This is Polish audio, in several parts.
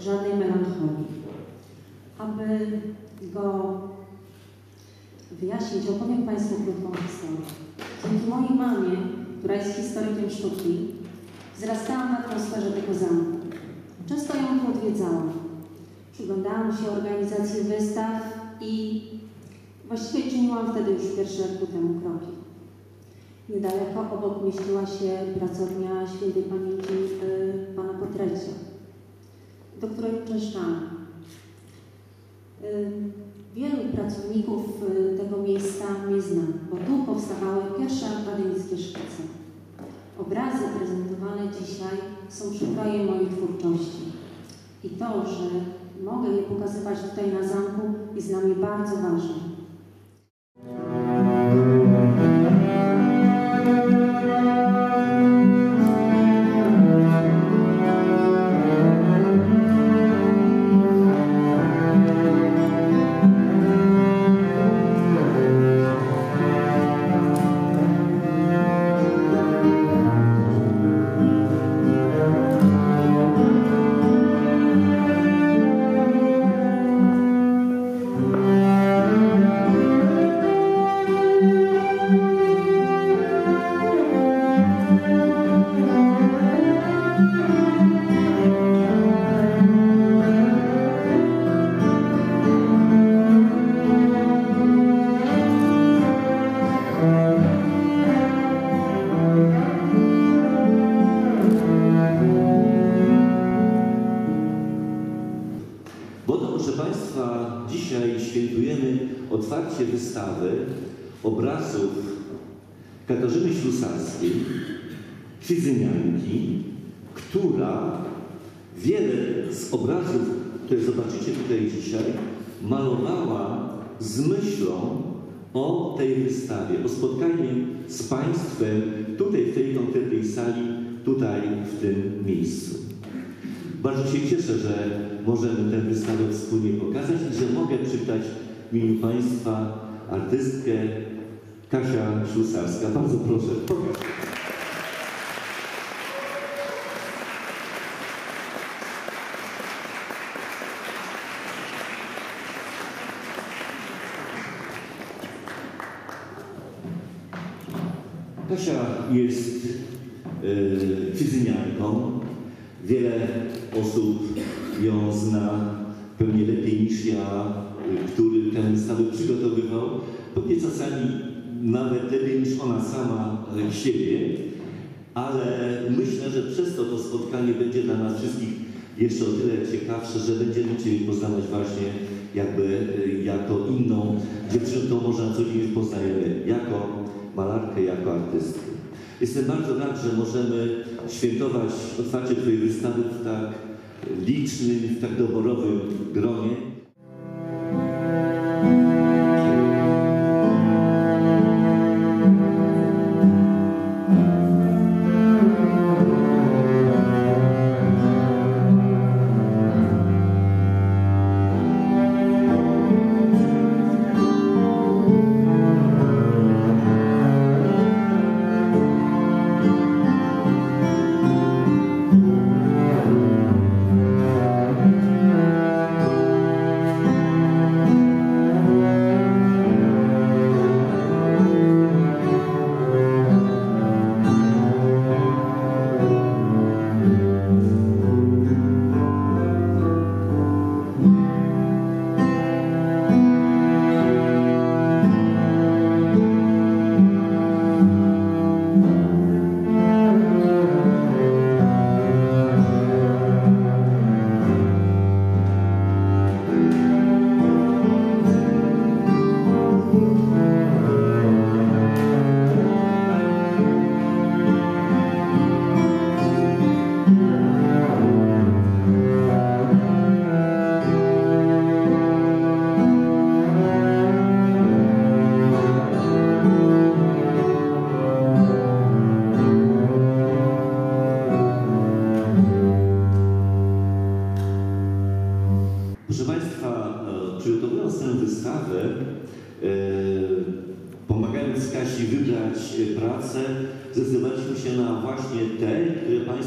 żadnej melancholii. Aby go wyjaśnić, opowiem Państwu krótką historię. Dzięki mojej mamie, która jest historykiem sztuki, wzrastałam w atmosferze tego zamku. Często ją tu odwiedzałam. Przyglądałam się organizacji wystaw i właściwie czyniłam wtedy już pierwsze ku temu kroki. Niedaleko obok mieściła się pracownia świętej pamięci y, pana Potrecia, do której uczęszczałam. Y, wielu pracowników y, tego miejsca nie znam, bo tu powstawały pierwsze akademickie szkice. Obrazy prezentowane dzisiaj są przekrojem mojej twórczości. I to, że mogę je pokazywać tutaj na zamku jest dla mnie bardzo ważne. Katarzyny Ślusarskiej, Kwizynianki, która wiele z obrazów, które zobaczycie tutaj dzisiaj, malowała z myślą o tej wystawie, o spotkaniu z Państwem tutaj, w tej konkretnej sali, tutaj, w tym miejscu. Bardzo się cieszę, że możemy tę wystawę wspólnie pokazać i że mogę przywitać w imieniu Państwa artystkę Kasia Ślusarska. Bardzo proszę. Kasia jest fizynianką. Wiele osób ją zna pewnie lepiej niż ja, y, który tę wystawę przygotowywał. Pewnie czasami nawet lepiej niż ona sama y, siebie. Ale myślę, że przez to to spotkanie będzie dla nas wszystkich jeszcze o tyle ciekawsze, że będziemy Cię poznawać właśnie jakby y, jako inną dziewczynę, którą może na co dzień już poznajemy, jako malarkę, jako artystkę. Jestem bardzo rad, że możemy świętować otwarcie Twojej wystawy w tak licznym, w tak doborowym gronie.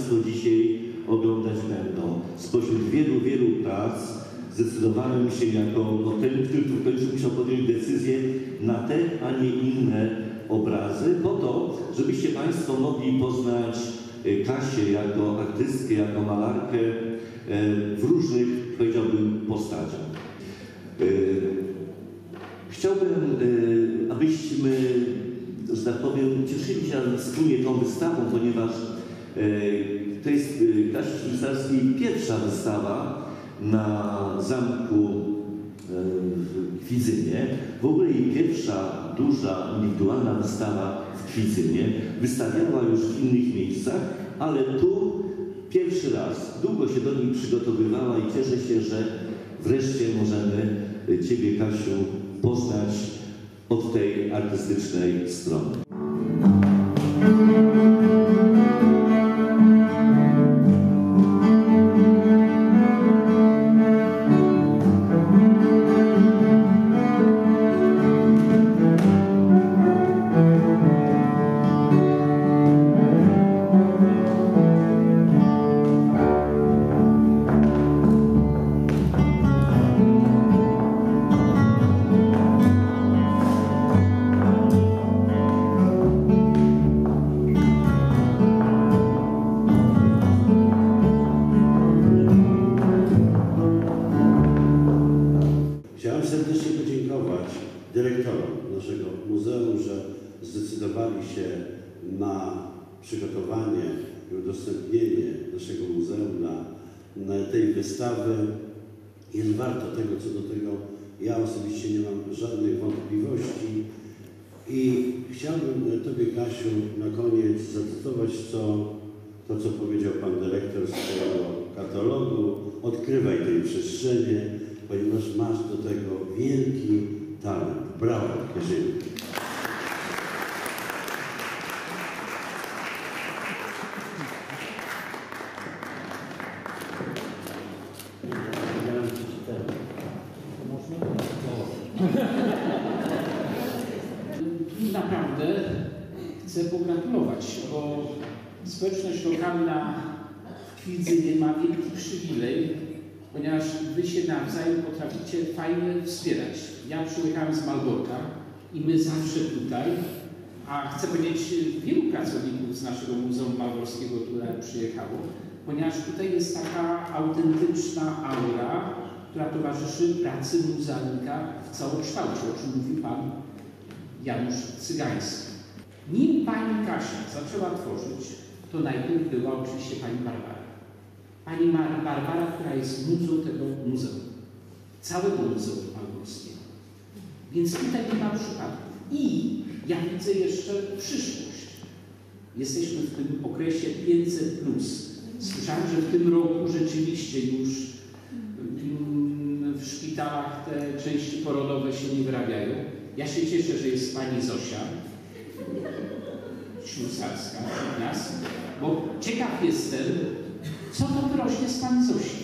Państwo dzisiaj oglądać będą. Spośród wielu, wielu prac zdecydowałem się jako no, ten, który tu w musiał podjąć decyzję na te, a nie inne obrazy, po to, żebyście Państwo mogli poznać e, Kasię jako artystkę, jako malarkę e, w różnych, powiedziałbym, postaciach. E, Chciałbym, abyśmy, że tak powiem, cieszyli się wspólnie tą wystawą, ponieważ to jest e, Kasi Ślusarskiej pierwsza wystawa na zamku e, w Kwidzynie. W ogóle jej pierwsza duża, indywidualna wystawa w Kwidzynie. Wystawiała już w innych miejscach, ale tu pierwszy raz. Długo się do niej przygotowywała i cieszę się, że wreszcie możemy Ciebie, Kasiu, poznać od tej artystycznej strony. Że zdecydowali się na przygotowanie i udostępnienie naszego muzeum na, na tej wystawy. Jest warto tego, co do tego ja osobiście nie mam żadnych wątpliwości. I chciałbym Tobie, Kasiu, na koniec zacytować co, to, co powiedział Pan Dyrektor swojego katalogu. Odkrywaj tej przestrzenie, ponieważ masz do tego wielki talent. Brawo, Kasienka. Chcę pogratulować, bo społeczność lokalna w Kwidzynie ma wielki przywilej, ponieważ wy się nawzajem potraficie fajnie wspierać. Ja przyjechałem z Malborka i my zawsze tutaj, a chcę powiedzieć wielu pracowników z naszego Muzeum Malborskiego, które przyjechało, ponieważ tutaj jest taka autentyczna aura, która towarzyszy pracy muzealnika w całokształcie, o czym mówił Pan Janusz Cygański. Nim pani Kasia zaczęła tworzyć, to najpierw była oczywiście pani Barbara. Pani Mar- Barbara, która jest muzą tego muzeum, całego Muzeum Malborskiego. Więc tutaj nie ma przypadków. I ja widzę jeszcze przyszłość. Jesteśmy w tym okresie 500. Plus. Słyszałem, że w tym roku rzeczywiście już mm, w szpitalach te części porodowe się nie wyrabiają. Ja się cieszę, że jest pani Zosia Ślusarska wśród nas, bo ciekaw jestem, co to wyrośnie z pani Zosi.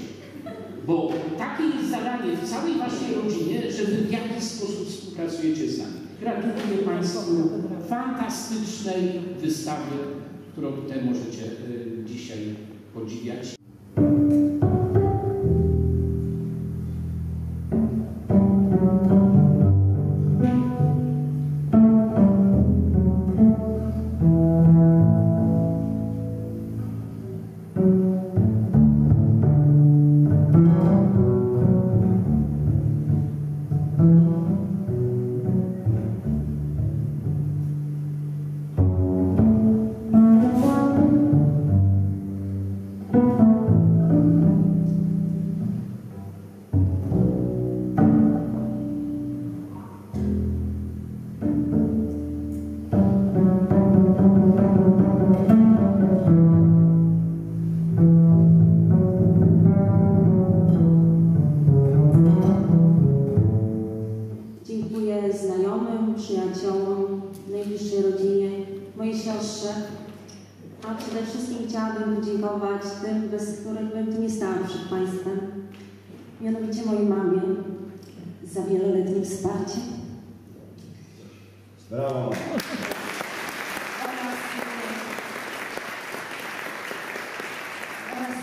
Bo takie jest zadanie w całej waszej rodzinie, że wy w jakiś sposób współpracujecie z nami. Gratuluję Państwu fantastycznej wystawy, którą tutaj możecie y, dzisiaj podziwiać.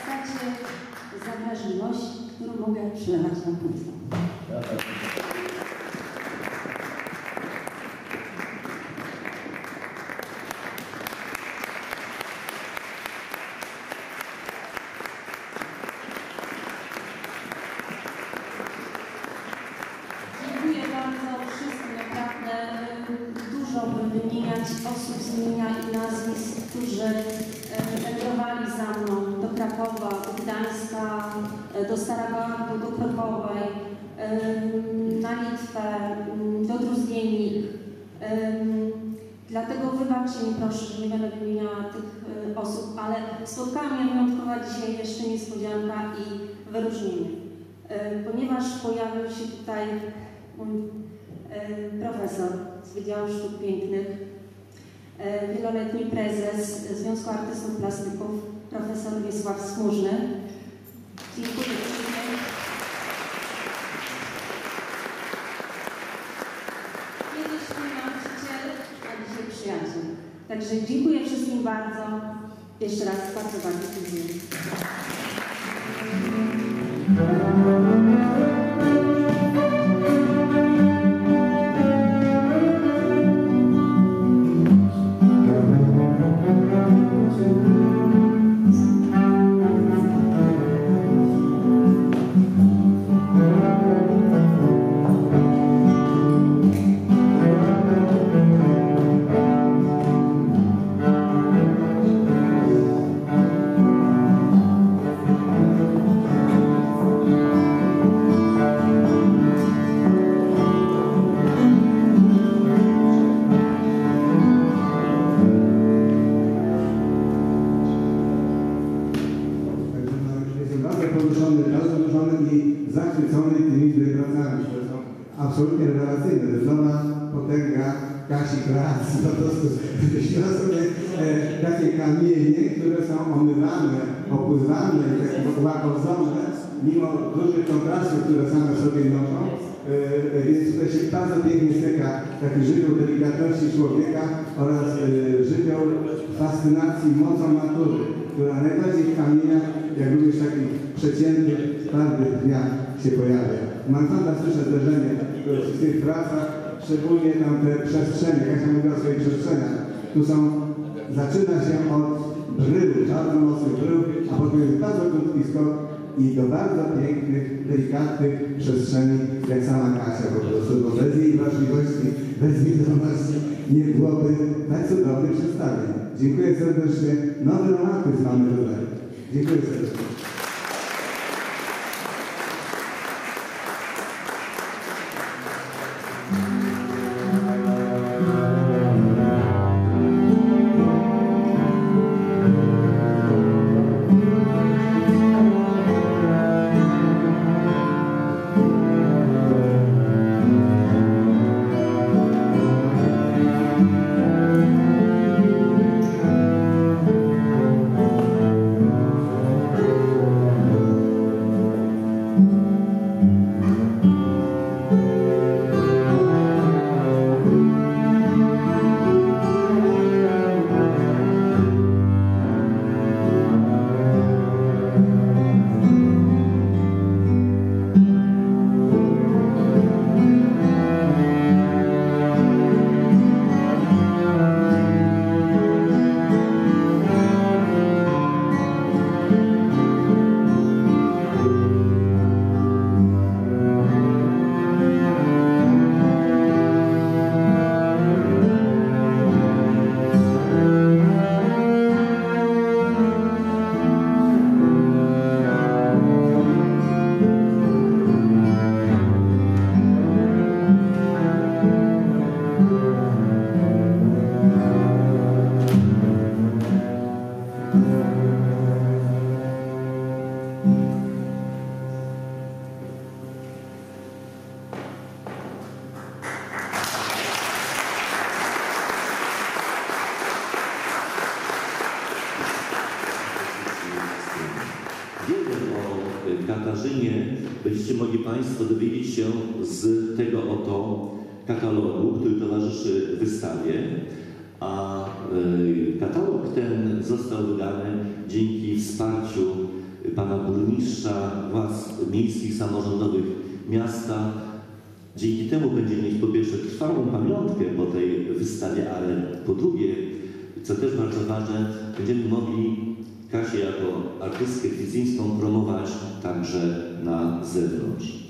postacie zagrażliwość, którą mogę przelewać na płytę. Dlatego wybaczcie mi proszę, że nie będę wymieniała tych e, osób, ale spotkała mnie wyjątkowa dzisiaj jeszcze niespodzianka i wyróżnienie. E, ponieważ pojawił się tutaj e, profesor z Wydziału Sztuk Pięknych, e, wieloletni prezes Związku Artystów Plastyków, profesor Wiesław Smużny. Dziękuję pięknie. Kiedyś mój nauczyciel, a dzisiaj przyjaciel. Także dziękuję wszystkim bardzo. Jeszcze raz bardzo, bardzo dziękuję. Są omywane, opływane i takie łagodzone, mimo dużych kontrastów, które same sobie noszą. E, e, więc tutaj się bardzo pięknie styka taki żywioł delikatności człowieka oraz e, żywioł fascynacji mocą natury, która najbardziej w kamieniach, jak również takich przeciętnych, twardych dniach się pojawia. Mam fantastyczne zdarzenie w tych pracach, szczególnie tam te przestrzenie, jak ja mówię o swoich przestrzeniach. Tu są, zaczyna się od brył, bardzo mocnych brył, a potem jest bardzo krótki i do bardzo pięknych, delikatnych przestrzeni, jak sama Kasia po prostu, bo bez jej wrażliwości, bez widomości nie byłoby tak cudownych przedstawień. Dziękuję serdecznie. Nowy romantyzm mamy tutaj. Dziękuję serdecznie. Katalogu, który towarzyszy wystawie. A y, katalog ten został wydany dzięki wsparciu pana burmistrza, władz miejskich, samorządowych miasta. Dzięki temu będziemy mieć po pierwsze trwałą pamiątkę po tej wystawie, ale po drugie, co też bardzo ważne, będziemy mogli Kasię jako artystkę fizyjską promować także na zewnątrz.